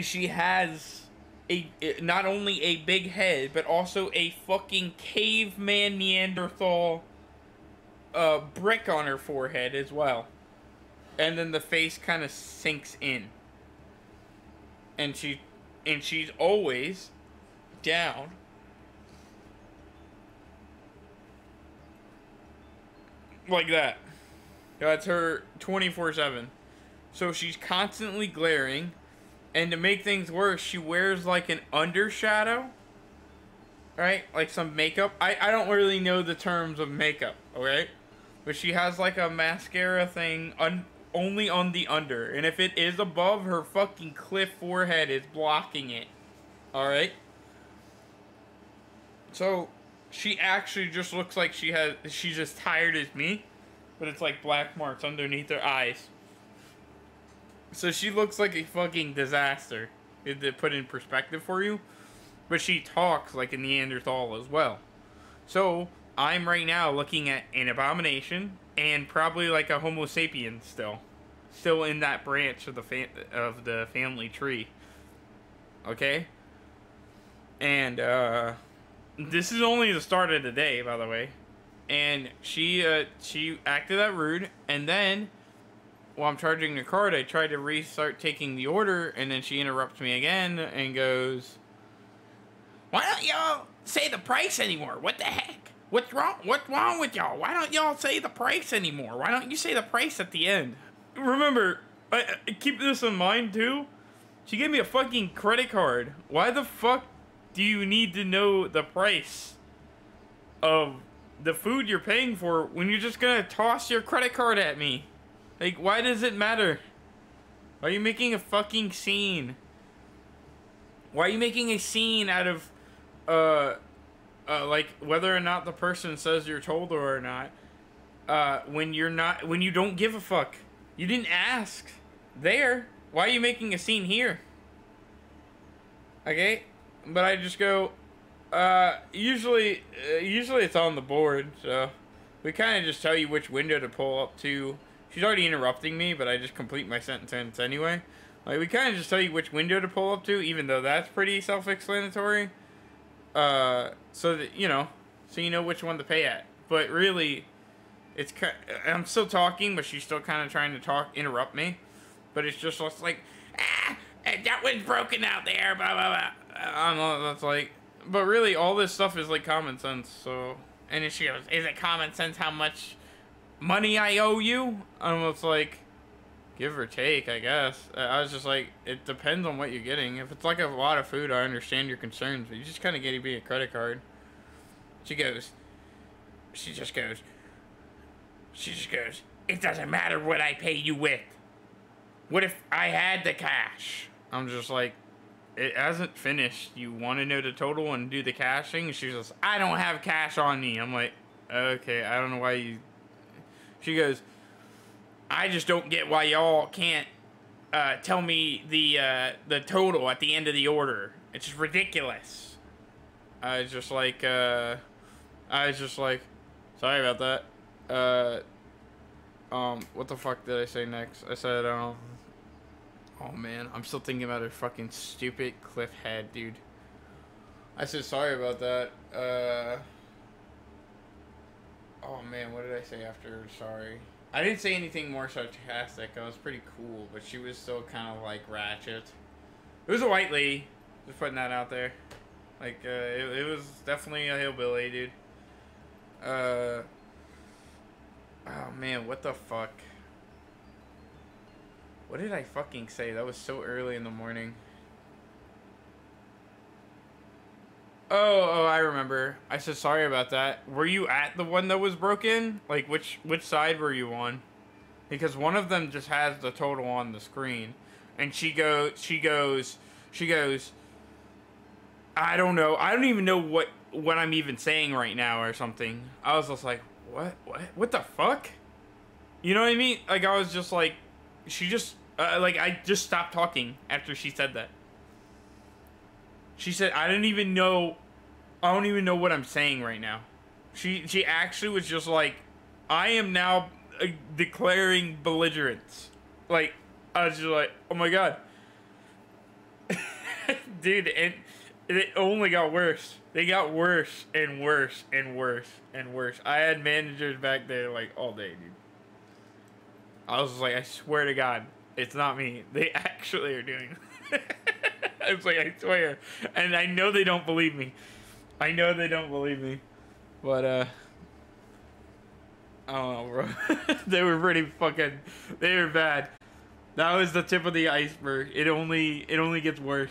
she has a not only a big head but also a fucking caveman Neanderthal uh, brick on her forehead as well, and then the face kind of sinks in. And she, and she's always down. Like that. That's her 24 7. So she's constantly glaring. And to make things worse, she wears like an undershadow. Right? Like some makeup. I, I don't really know the terms of makeup, okay? But she has like a mascara thing un- only on the under. And if it is above, her fucking cliff forehead is blocking it. Alright? So she actually just looks like she has she's as tired as me. But it's like black marks underneath her eyes. So she looks like a fucking disaster. To put in perspective for you. But she talks like a Neanderthal as well. So I'm right now looking at an abomination and probably like a Homo sapien still, still in that branch of the fam- of the family tree. Okay. And uh, this is only the start of the day, by the way. And she uh, she acted that rude, and then while I'm charging the card, I tried to restart taking the order, and then she interrupts me again and goes, "Why don't y'all say the price anymore? What the heck?" What's wrong? What's wrong with y'all? Why don't y'all say the price anymore? Why don't you say the price at the end? Remember, I, I keep this in mind too. She gave me a fucking credit card. Why the fuck do you need to know the price of the food you're paying for when you're just gonna toss your credit card at me? Like, why does it matter? Why are you making a fucking scene? Why are you making a scene out of, uh, uh, like whether or not the person says you're told or not, uh, when you're not, when you don't give a fuck, you didn't ask. There, why are you making a scene here? Okay, but I just go. Uh, usually, uh, usually it's on the board, so we kind of just tell you which window to pull up to. She's already interrupting me, but I just complete my sentence anyway. Like we kind of just tell you which window to pull up to, even though that's pretty self-explanatory uh, so that you know, so you know which one to pay at. But really, it's I'm still talking, but she's still kind of trying to talk, interrupt me. But it's just like, ah, that one's broken out there, blah blah blah. I know. That's like, but really, all this stuff is like common sense. So, and she goes, "Is it common sense how much money I owe you?" I'm almost like, give or take, I guess. I was just like, it depends on what you're getting. If it's like a lot of food, I understand your concerns, but you just kind of get to a credit card. She goes, she just goes, she just goes, it doesn't matter what I pay you with. What if I had the cash? I'm just like, it hasn't finished. You want to know the total and do the cashing? She goes, I don't have cash on me. I'm like, okay, I don't know why you. She goes, I just don't get why y'all can't uh, tell me the uh, the total at the end of the order. It's just ridiculous. I was just like, uh, I was just like, sorry about that. Uh, um, what the fuck did I say next? I said, um, oh man, I'm still thinking about her fucking stupid cliff head, dude. I said sorry about that. Oh man, what did I say after sorry? I didn't say anything more sarcastic. I was pretty cool, but she was still kind of like ratchet. It was a white lady. Just putting that out there. Like, uh, it, it was definitely a hillbilly, dude. Uh. Oh man, what the fuck? What did I fucking say? That was so early in the morning. Oh, oh, I remember. I said sorry about that. Were you at the one that was broken? Like which which side were you on? Because one of them just has the total on the screen. And she goes she goes she goes I don't know. I don't even know what what I'm even saying right now or something. I was just like, "What? What? What the fuck?" You know what I mean? Like I was just like she just uh, like I just stopped talking after she said that. She said, "I didn't even know I don't even know what I'm saying right now. She she actually was just like, I am now uh, declaring belligerence. Like I was just like, oh my god. dude, and it only got worse. They got worse and worse and worse and worse. I had managers back there like all day, dude. I was like, I swear to God, it's not me. They actually are doing. I was like, I swear, and I know they don't believe me. I know they don't believe me, but uh. I don't know, bro. they were pretty fucking. They were bad. That was the tip of the iceberg. It only it only gets worse.